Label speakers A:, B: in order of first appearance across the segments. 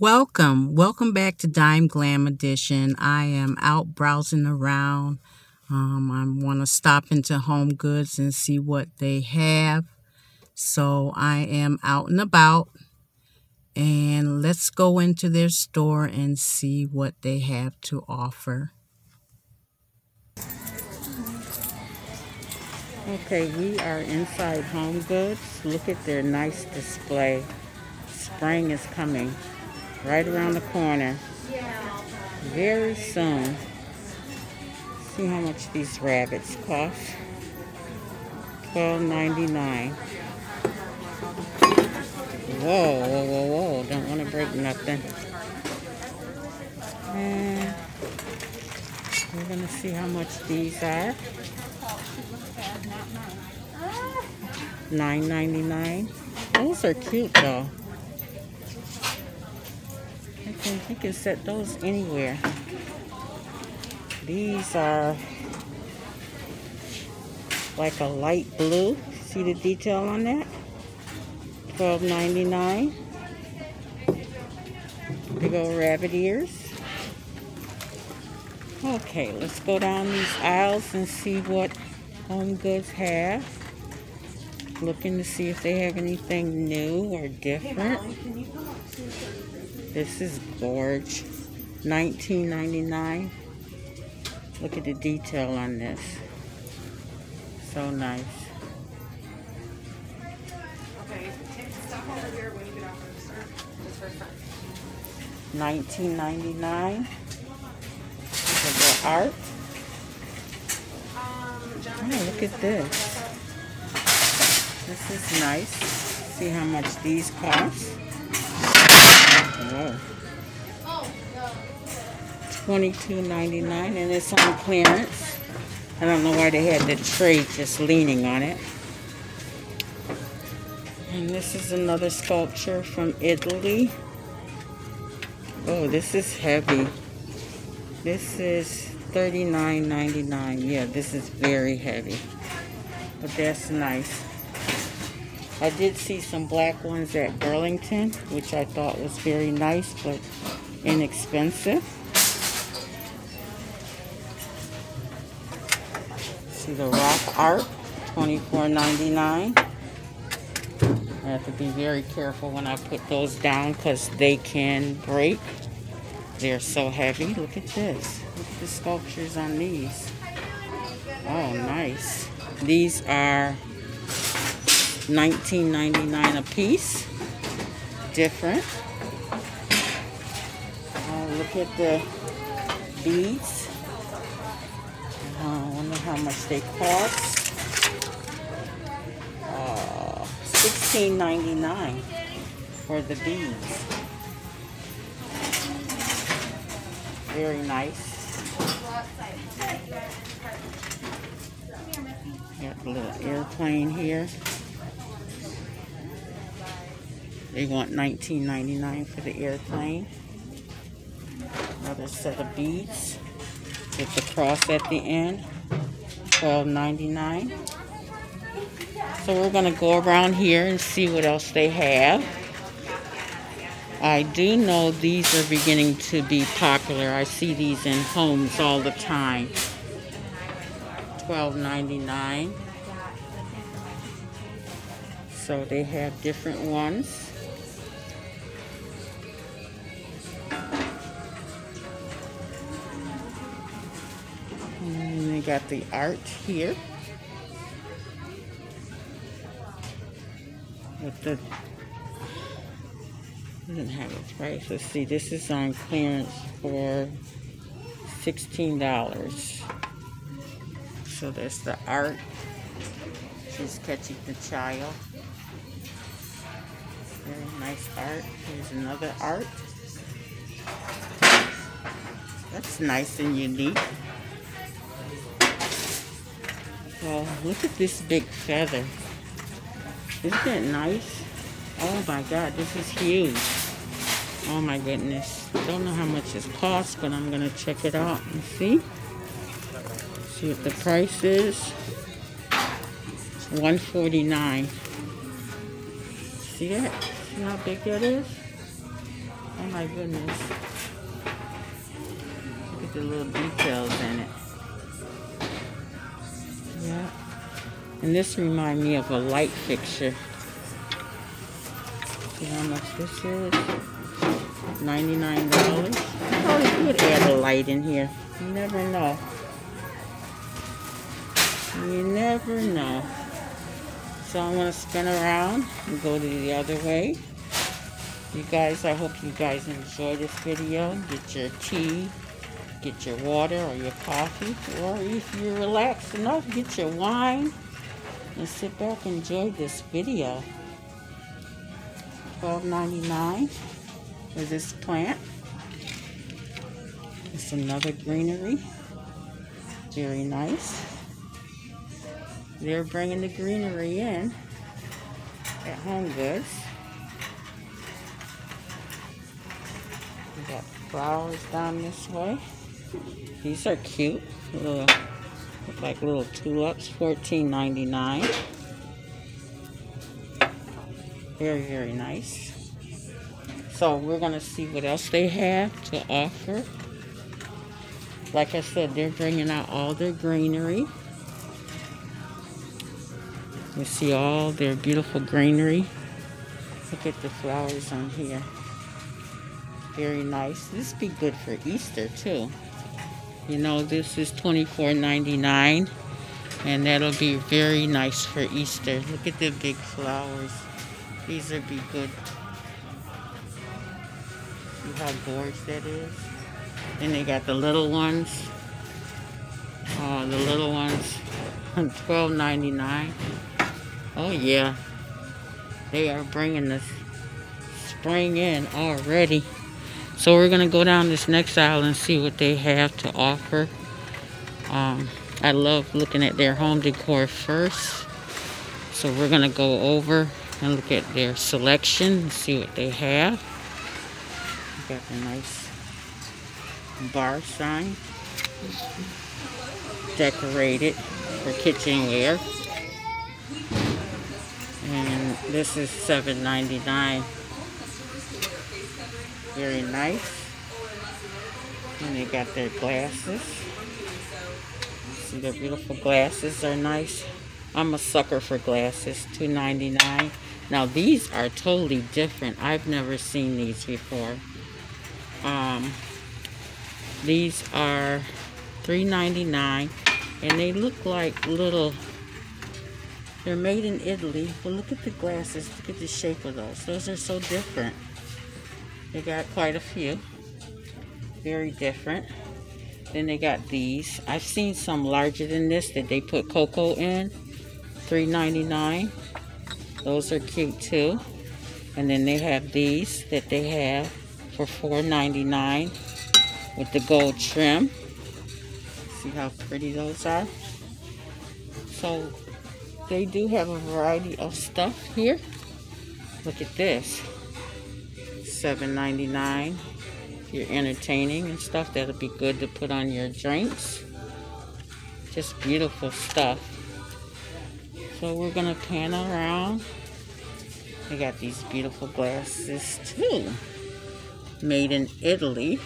A: Welcome, welcome back to Dime Glam Edition. I am out browsing around. Um, I want to stop into Home Goods and see what they have. So I am out and about, and let's go into their store and see what they have to offer. Okay, we are inside Home Goods. Look at their nice display. Spring is coming right around the corner. Very soon. See how much these rabbits cost. $12.99. Whoa, whoa, whoa, whoa. Don't want to break nothing. And we're going to see how much these are. $9.99. Those are cute though. You can set those anywhere. These are like a light blue. See the detail on that? $12.99. Big old rabbit ears. Okay, let's go down these aisles and see what Home Goods have. Looking to see if they have anything new or different. This is gorge. $19.99. Look at the detail on this. So nice. Nineteen ninety nine for the art. Oh, look at this. This is nice. See how much these cost. Whoa. $22.99 and it's on clearance. I don't know why they had the tray just leaning on it. And this is another sculpture from Italy. Oh, this is heavy. This is $39.99. Yeah, this is very heavy. But that's nice. I did see some black ones at Burlington, which I thought was very nice, but inexpensive. See the rock art, $24.99. I have to be very careful when I put those down because they can break. They're so heavy. Look at this. Look at the sculptures on these. Oh, nice. These are $19.99 a piece. Different. Uh, look at the beads. Uh, I wonder how much they cost. Uh, $16.99 for the beads. Very nice. Got a little airplane here. They want $19.99 for the airplane. Another set of beads with the cross at the end. $12.99. So we're going to go around here and see what else they have. I do know these are beginning to be popular. I see these in homes all the time. $12.99. So they have different ones. Got the art here. With the doesn't have its price. Let's see, this is on clearance for $16. So there's the art. She's catching the child. Very nice art. Here's another art. That's nice and unique. Well, look at this big feather. Isn't that nice? Oh my god, this is huge. Oh my goodness. Don't know how much it costs, but I'm to check it out and see. See what the price is. 149 See that? See how big that is? Oh my goodness. Look at the little details in it. And this reminds me of a light fixture. See how much this is? $99. Probably could add a light in here. You never know. You never know. So I'm going to spin around and go to the other way. You guys, I hope you guys enjoy this video. Get your tea, get your water or your coffee. Or if you're relaxed enough, get your wine and sit back and enjoy this video. $12.99 for this plant. It's another greenery. Very nice. They're bringing the greenery in at Home Goods. We got flowers down this way. These are cute. Little, look like little tulips, $14.99. Very, very nice. So we're going to see what else they have to offer. Like I said, they're bringing out all their greenery. You see all their beautiful greenery. Look at the flowers on here. Very nice. This would be good for Easter too. You know, this is $24.99 and that'll be very nice for Easter. Look at the big flowers. These would be good. See how gorgeous that is? Then they got the little ones. Oh, the little ones. $12.99. Oh yeah, they are bringing the spring in already. So we're gonna go down this next aisle and see what they have to offer. Um, I love looking at their home decor first. So we're gonna go over and look at their selection and see what they have. Got the nice bar sign decorated for kitchenware. And this is $7.99. Very nice. And they got their glasses. See their beautiful glasses are nice. I'm a sucker for glasses. $2.99. Now these are totally different. I've never seen these before. Um, these are $3.99 and they look like little they're made in Italy. But look at the glasses. Look at the shape of those. Those are so different. They got quite a few. Very different. Then they got these. I've seen some larger than this that they put cocoa in. $3.99. Those are cute too. And then they have these that they have for $4.99 with the gold trim. See how pretty those are? So they do have a variety of stuff here. Look at this. $7.99. If you're entertaining and stuff, that'll be good to put on your drinks. Just beautiful stuff. So we're going to pan around. I got these beautiful glasses too. Made in Italy.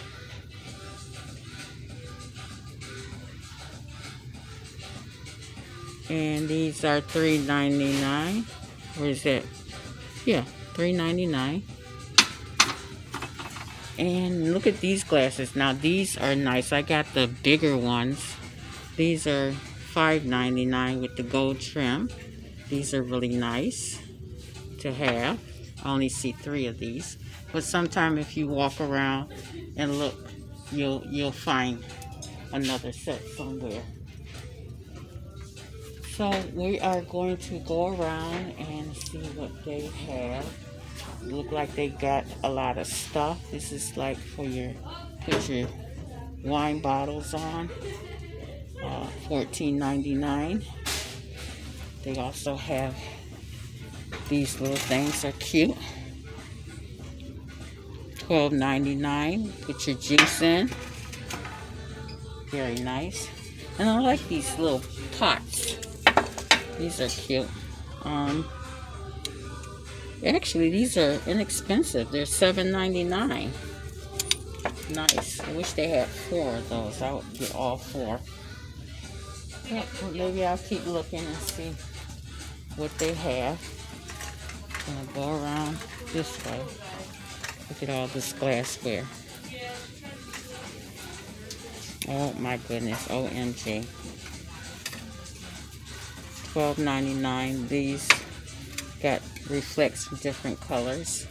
A: and these are $3.99 where is that yeah $3.99 and look at these glasses. Now these are nice. I got the bigger ones. These are $5.99 with the gold trim. These are really nice to have. I only see three of these. But sometime if you walk around and look you'll you'll find another set somewhere. So we are going to go around and see what they have. Look like they got a lot of stuff. This is like for your put your wine bottles on. Uh, $14.99. They also have these little things are cute. $12.99. Put your juice in. Very nice. And I like these little pots. These are cute. Um, actually, these are inexpensive. They're $7.99. nice. I wish they had four of those. I would get all four. Yep, maybe I'll keep looking and see what they have. Gonna go around this way. Look at all this glassware. Oh my goodness, OMG. $12.99. These got reflects different colors.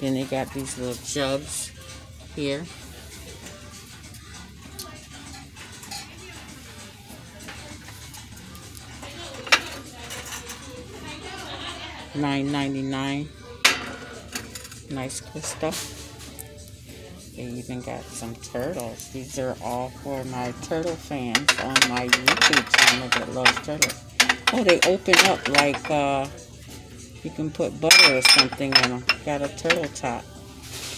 A: Then they got these little jugs here. Nine ninety nine. Nice crystal. They even got some turtles. These are all for my turtle fans on my YouTube channel that loves turtles. Oh, they open up like uh, you can put butter or something in them. Got a turtle top.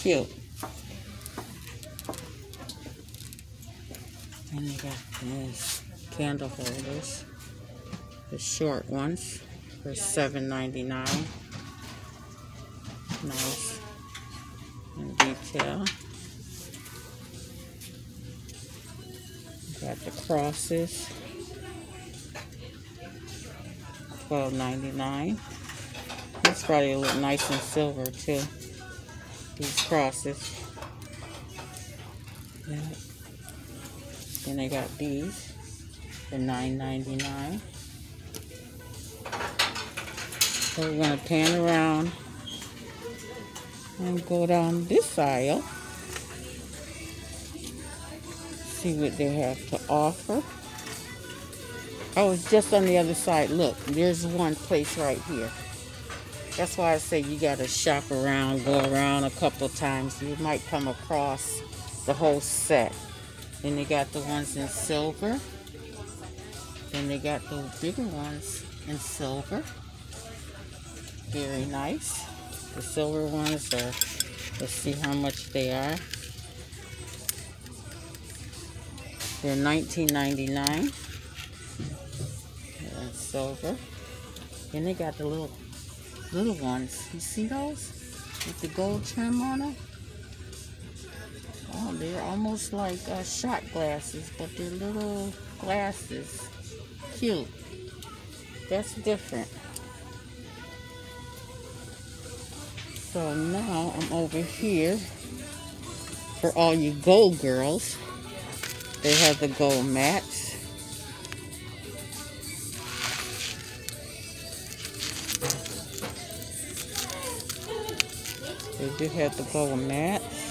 A: Cute. And you got these candle holders. The short ones for $7.99. Nice in detail. Got the crosses. $12.99. This probably look nice in silver too. These crosses. Yeah. Then they got these for $9.99. So we're gonna pan around and go down this aisle. See what they have to offer. Oh, I was just on the other side. Look, there's one place right here. That's why I say you gotta shop around, go around a couple times. You might come across the whole set. Then they got the ones in silver. Then they got the bigger ones in silver. Very nice. The silver ones are, let's see how much they are. They're $19.99. silver. Then they got the little little ones. You see those? With the gold trim on them? Oh, they're almost like uh, shot glasses, but they're little glasses. Cute. That's different. So now I'm over here for all you gold girls. They have the gold mats. They do have the gold mats.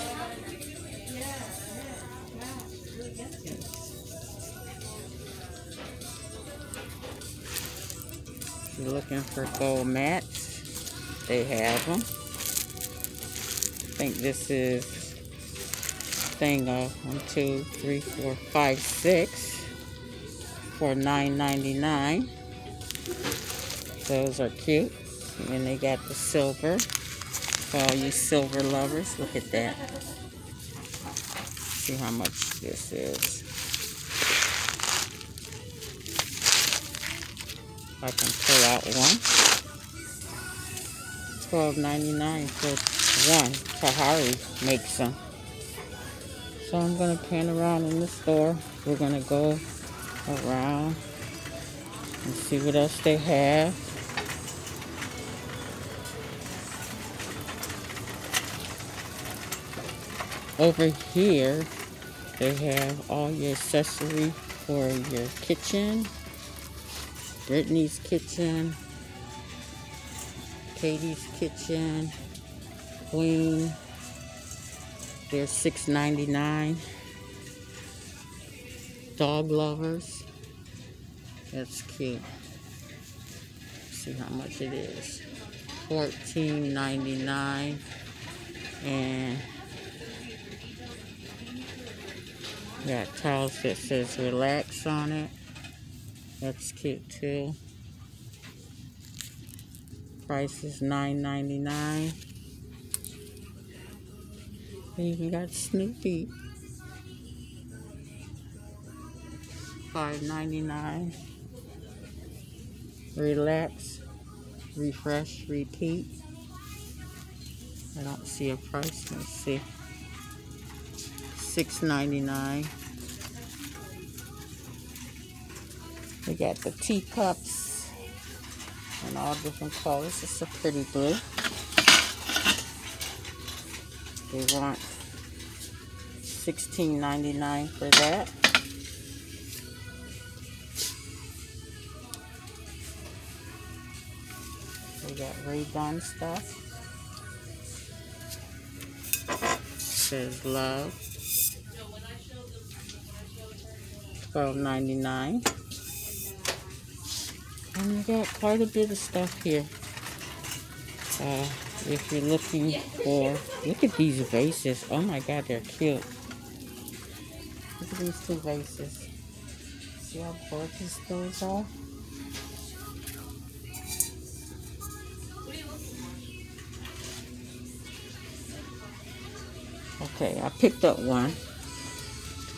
A: You're looking for gold mats, they have them I think this is thing of one, two, three, four, five, six for nine ninety nine. Those are cute. And they got the silver. For all you silver lovers, look at that. See how much this is. I can pull out one. Twelve ninety nine for one. Tahari makes them. So I'm going to pan around in the store. We're going to go around and see what else they have. Over here, they have all your accessory for your kitchen. Brittany's kitchen. Katie's kitchen. Queen. They're $6.99. Dog lovers. That's cute. see how much it is. $14.99. And got towels that says relax on it. That's cute too. Price is $9.99. They even got Snoopy. $5.99. Relax, refresh, repeat. I don't see a price. Let's see. Six ninety nine. We got the teacups in all different colors. It's a pretty blue. They want sixteen ninety nine for that. We got Rae Dunn stuff. Says love. Twelve ninety nine. And we got quite a bit of stuff here. Uh, if you're looking for, look at these vases. Oh my God, they're cute. Look at these two vases. See how gorgeous those are? Okay, I picked up one.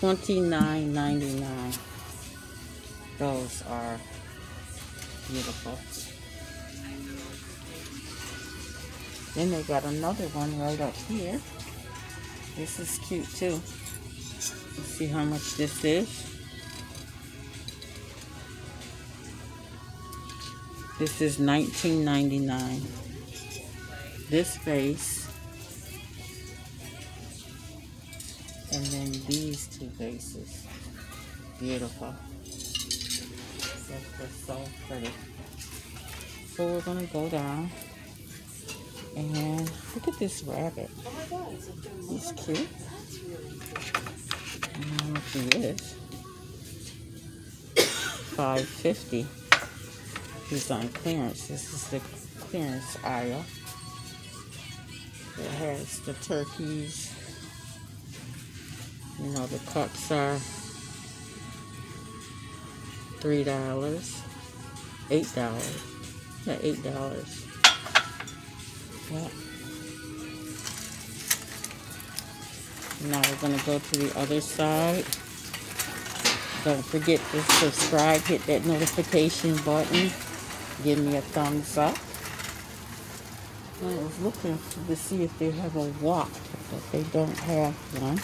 A: Twenty-nine ninety-nine. Those are beautiful. Then they got another one right up here. This is cute too. Let's see how much this is. This is $19.99. This vase. And then these two vases. Beautiful. They're so pretty. So we're gonna go down and look at this rabbit. He's cute. I don't know if he is. 550. He's on clearance. This is the clearance aisle. It has the turkeys. You know, the cups are $3, $8. Yeah, $8. Now we're going to go to the other side. Don't forget to subscribe, hit that notification button, give me a thumbs up. I was looking to see if they have a wok, but they don't have one.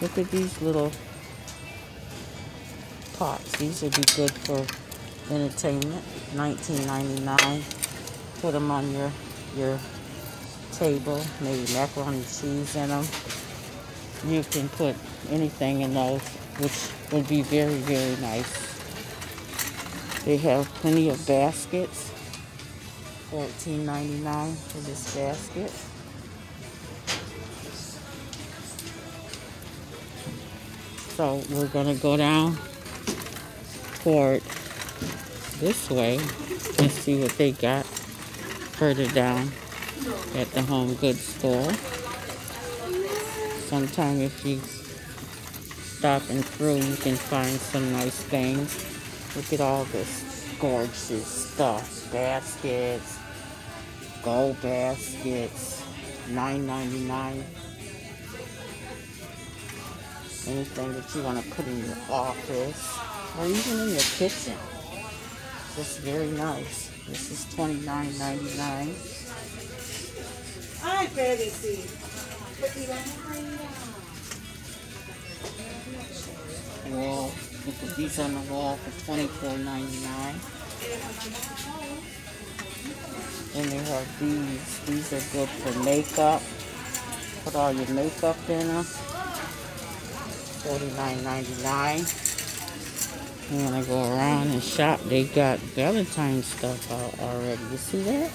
A: Look at these little pots. These would be good for entertainment. $19.99. Put them on your your table. Maybe macaroni and cheese in them. You can put anything in those, which would be very, very nice. They have plenty of baskets. $14.99 for this basket. So we're gonna go down toward this way and see what they got further down at the home goods store. Sometime if you stop and through, you can find some nice things. Look at all this gorgeous stuff. Baskets, gold baskets, $9.99. Anything that you want to put in your office or even in your kitchen. Just very nice. This is $29.99.
B: Ay, espérese.
A: Wall. You put these on the wall for $24.99. And they have these. These are good for makeup. Put all your makeup in them. $49.99. When I go around and shop, they got Valentine's stuff out already. You see that?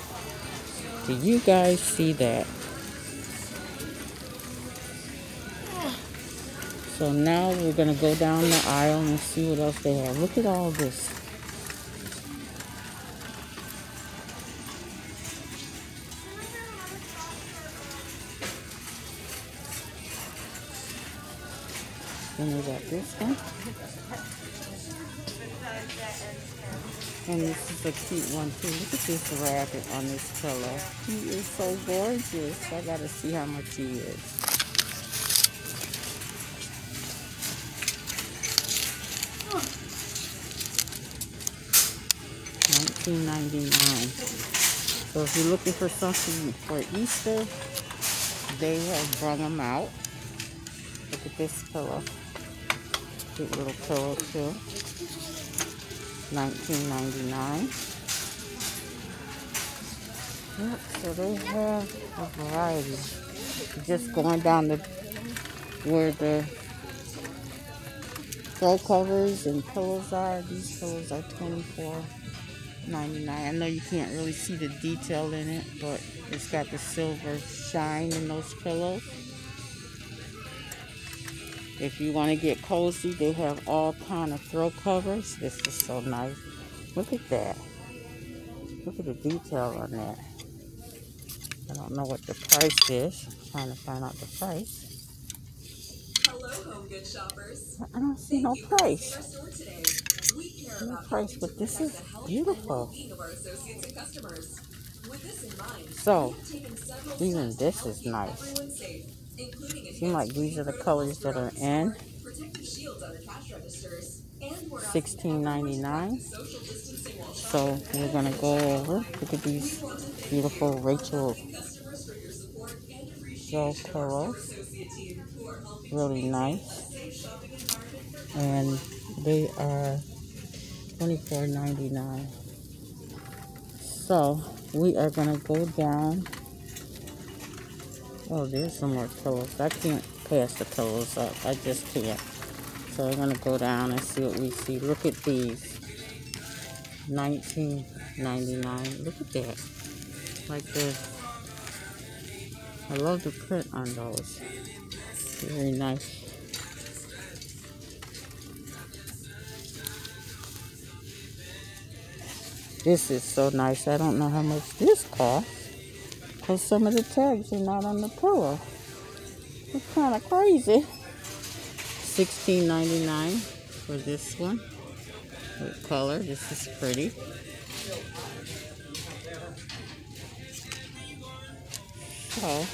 A: Do you guys see that? So now we're going to go down the aisle and see what else they have. Look at all this. Then we got this one. And this is a cute one too. Look at this rabbit on this pillow. He is so gorgeous. I gotta see how much he is. Nineteen ninety nine. So if you're looking for something for Easter, they have brought them out. Look at this pillow. Cute little pillow too. 19.99. Yep, so they have a variety. Just going down the where the throw covers and pillows are. These pillows are $24.99. I know you can't really see the detail in it, but it's got the silver shine in those pillows. If you want to get cozy, they have all kind of throw covers. This is so nice. Look at that. Look at the detail on that. I don't know what the price is. I'm trying to find out the price. Hello, home good shoppers. I don't see no price. No price, but this is beautiful. So, even this is nice. Seem like these are the colors that are in. $16.99. So we're gonna go over. Look at these beautiful Rachel gel pillows. Really nice. And they are $24.99. So we are gonna go down. Oh, there's some more pillows. I can't pass the pillows up. I just can't. So I'm gonna go down and see what we see. Look at these. $19.99. Look at that. Like this. I love the print on those. Very nice. This is so nice. I don't know how much this costs. Because some of the tags are not on the pillow. It's kind of crazy. $16.99 for this one. What color? This is pretty. So,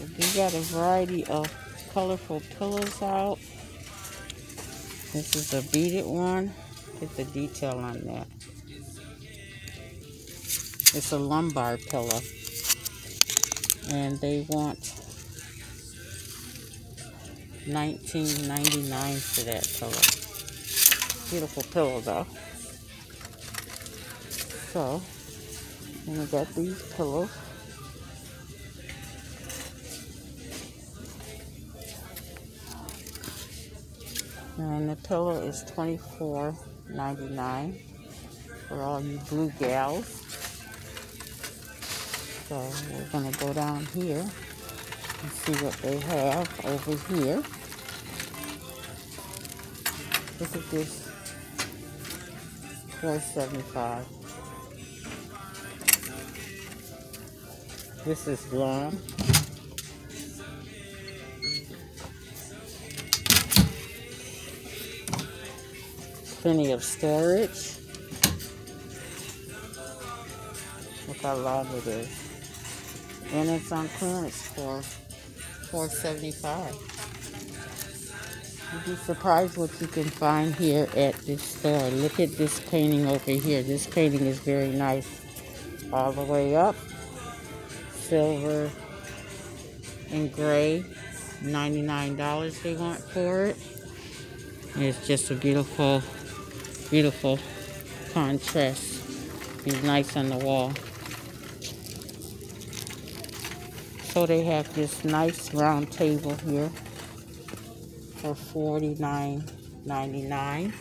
A: we got a variety of colorful pillows out. This is a beaded one. Get the detail on that. It's a lumbar pillow. And they want $19.99 for that pillow. Beautiful pillow though. So, and I got these pillows. And the pillow is $24.99 for all you blue gals. So we're going to go down here and see what they have over here. Look at this. 475 This is long. Plenty of storage. Look how long it is and it's on clearance for 475 You'd be surprised what you can find here at this store. Look at this painting over here. This painting is very nice. All the way up. Silver and gray. $99 they want for it. And it's just a beautiful, beautiful contrast. It's nice on the wall. So they have this nice round table here for $49.99.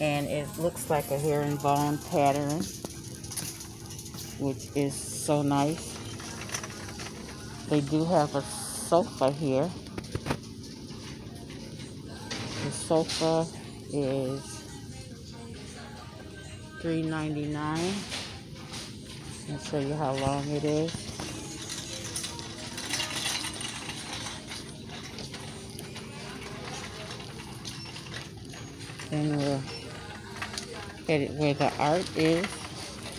A: And it looks like a herringbone pattern, which is so nice. They do have a sofa here. The sofa is $3.99. I'll show you how long it is. We're headed where the art is.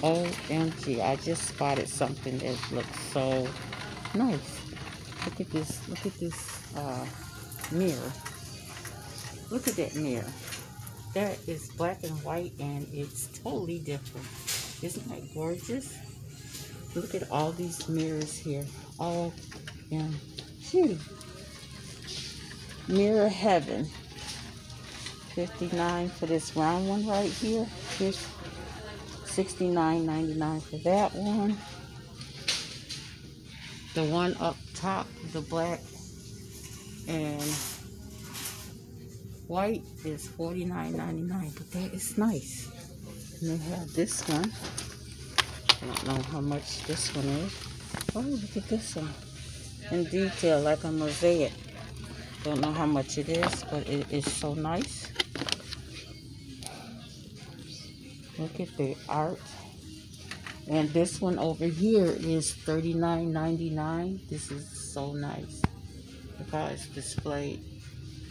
A: OMG, I just spotted something that looks so nice. Look at this, look at this uh, mirror. Look at that mirror. That is black and white and it's totally different. Isn't that gorgeous? Look at all these mirrors here. All yeah, phew. Mirror Heaven. 59 for this round one right here. Here's 69.99 for that one. The one up top, the black and white is $49.99, but that is nice. And they have this one. I don't know how much this one is. Oh, look at this one. In detail, like a mosaic. Don't know how much it is, but it is so nice. Look at the art. And this one over here is $39.99. This is so nice. Look how it's displayed.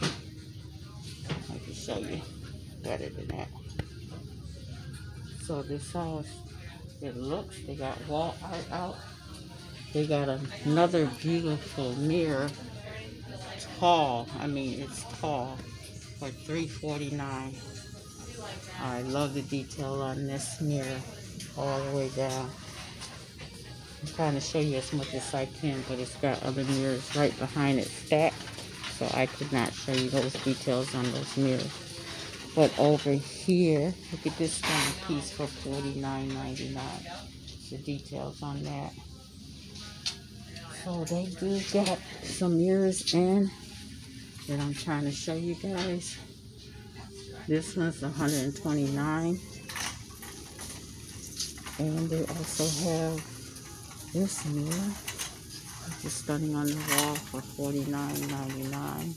A: I can show you better than that. So this house, it looks, they got wall art out. They got another beautiful mirror. Tall, I mean it's tall for $349. I love the detail on this mirror all the way down. I'm trying to show you as much as I can, but it's got other mirrors right behind it stacked, so I could not show you those details on those mirrors. But over here, look at this stone piece for $49.99. The details on that. So they do get some mirrors in that I'm trying to show you guys. This one's 129 and they also have this mirror which is stunning on the wall for $49.99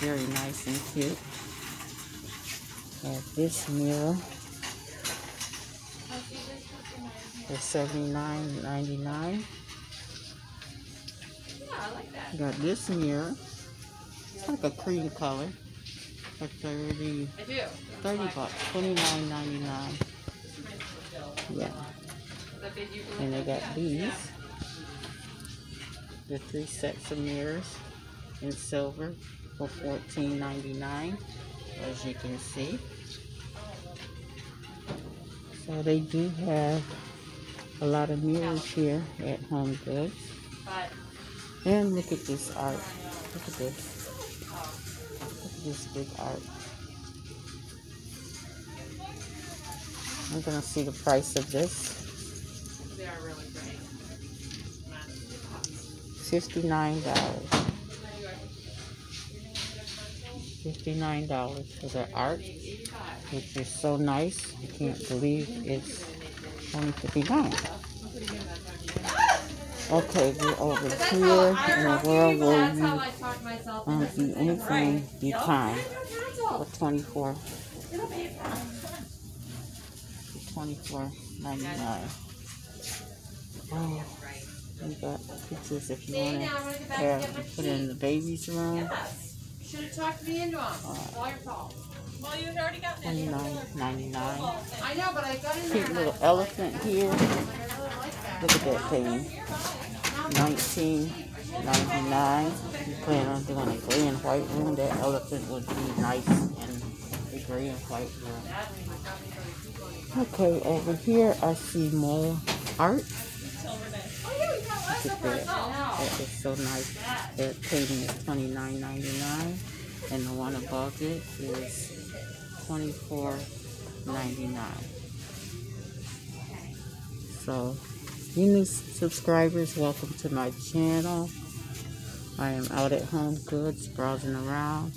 A: very nice and cute. Have this mirror for $79.99 got this mirror it's like a cream color for 30 30 bucks 29.99 yeah. And they got these. The three sets of mirrors in silver for $14.99 as you can see. So they do have a lot of mirrors here at Home Goods. And look at this art. Look at this this big art. I'm gonna see the price of this.
B: They are really pretty.
A: Fifty-nine dollars. Fifty-nine dollars for the art, which is so nice. I can't believe it's only fifty-nine. Okay, we're over here in a world where
B: That's how
A: you
B: I talk myself
A: um,
B: into
A: do anything, be kind. For twenty-four, twenty-four ninety-nine. Oh, we got pictures if you wanna
B: now I'm gonna get back and
A: have, put in the baby's room,
B: Yes. Should have talked me into them. It's all your fault.
C: Well, you've already gotten it.
A: twenty-nine ninety-nine.
B: I know, but I got in there.
A: Cute
B: and
A: little elephant here.
B: I really like that.
A: Look at that thing. Nineteen ninety-nine. You plan on doing a gray and white room, that elephant would be nice in a gray and white room. Okay, over here I see more art. Look at that. That is so nice. That painting is twenty nine ninety nine, and the one above it is twenty four ninety nine. So, you new subscribers, welcome to my channel. I am out at Home Goods, browsing around.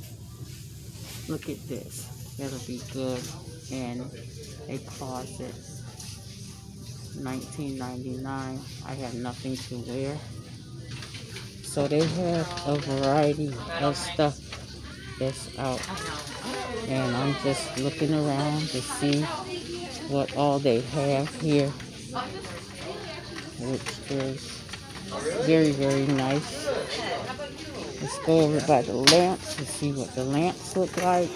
A: Look at this. It'll be good in a closet. 19.99. I have nothing to wear. So they have a variety of stuff that's out. And I'm just looking around to see what all they have here. Which is very, very nice. Let's go over by the lamps to see what the lamps look like.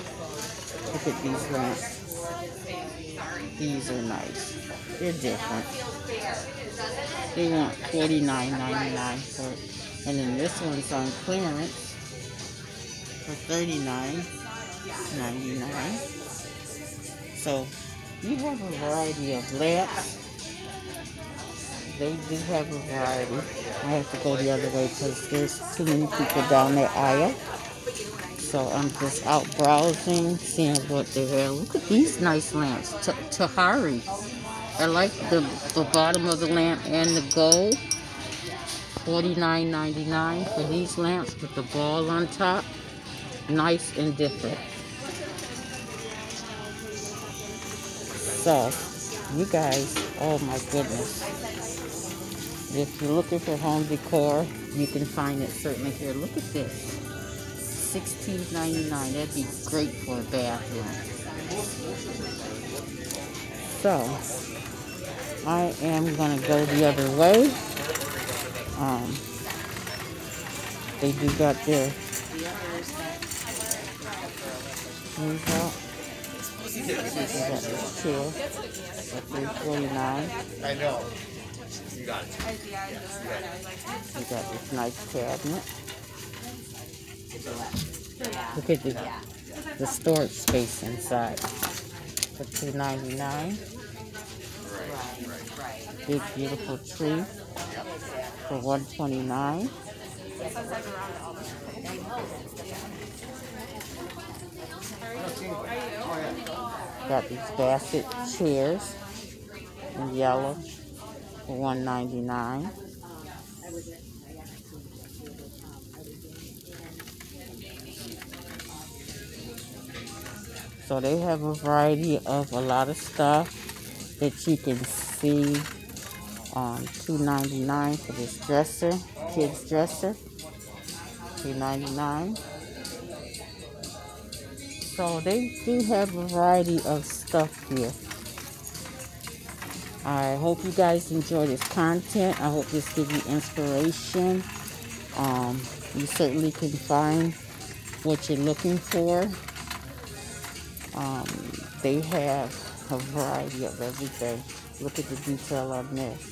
A: Look at these lamps. These are nice. They're different. They want $49.99 for. And then this one's on clearance for $39.99. So you have a variety of lamps. They do have a variety. I have to go the other way because there's too many people down that aisle. So I'm just out browsing, seeing what they have. Look at these nice lamps. T Tahari. I like the, the bottom of the lamp and the gold. $49.99 for these lamps with the ball on top. Nice and different. So, you guys, oh my goodness. If you're looking for home decor, you can find it certainly here. Look at this. $16.99. That'd be great for a bathroom. So, I am going to go the other way. Um, they do got their they got this chair at three forty nine. I know. You got it. You got this nice cabinet. Look at the the storage space inside. For two ninety nine. Big beautiful tree. For one twenty nine. Got these basket chairs in yellow for one ninety nine. So they have a variety of a lot of stuff that you can see. Um, two ninety nine for this dresser, kids dresser. Two ninety nine. So they do have a variety of stuff here. I hope you guys enjoy this content. I hope this gives you inspiration. Um, you certainly can find what you're looking for. Um, they have a variety of everything. Look at the detail on this.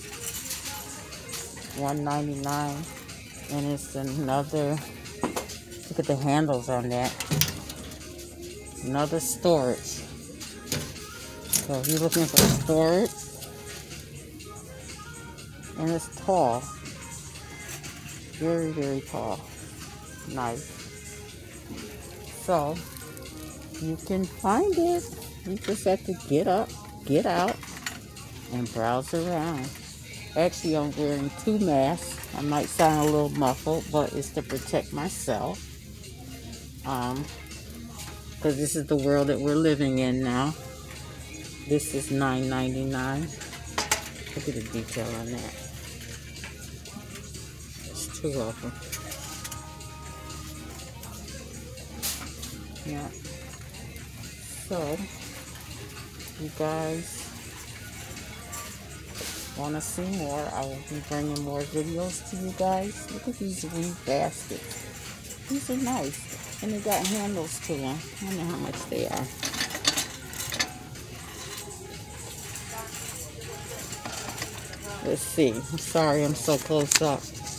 A: 199 and it's another look at the handles on that another storage so if you're looking for storage and it's tall very very tall nice so you can find it you just have to get up get out and browse around actually I'm wearing two masks I might sound a little muffled but it's to protect myself um because this is the world that we're living in now. This is $9.99. Look at the detail on that. Of. Yeah. So, you guys want to see more, I will be bringing more videos to you guys. Look at these wee baskets. These are nice. And they got handles to them. I don't know how much they are. Let's see. I'm sorry I'm so close up.